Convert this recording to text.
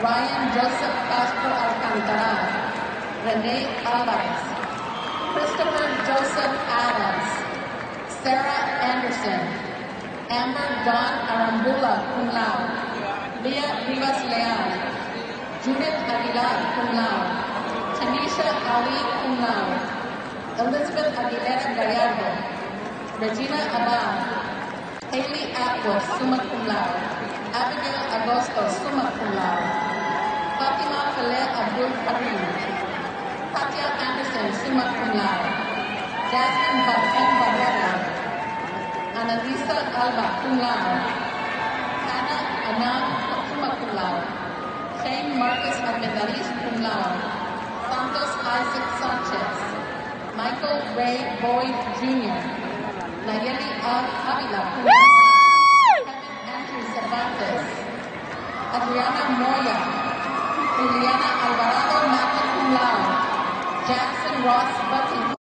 Ryan Joseph Castro Alcantara, Renee Alvarez, Christopher Joseph Adams, Sarah Anderson, Amber Dawn Arambula, cum laude, Leah Rivas Leal, Judith Aguilar, cum laude, Tanisha Ali, cum laude, Elizabeth Aguilera Gallardo, Regina Abad, Haley Atwood, summa cum laude, Abigail Agosto, summa cum laude, Laude, Jasmine Batman Barrera, Annalisa Alba, cum laude, Hannah Anam, summa cum Shane Marcus Armendariz, cum Santos Isaac Sanchez, Michael Ray Boyd Jr., Nayeli Avila, Kevin Andrew Cervantes, Adriana Moya, Juliana Alvarado, Jackson Ross Button.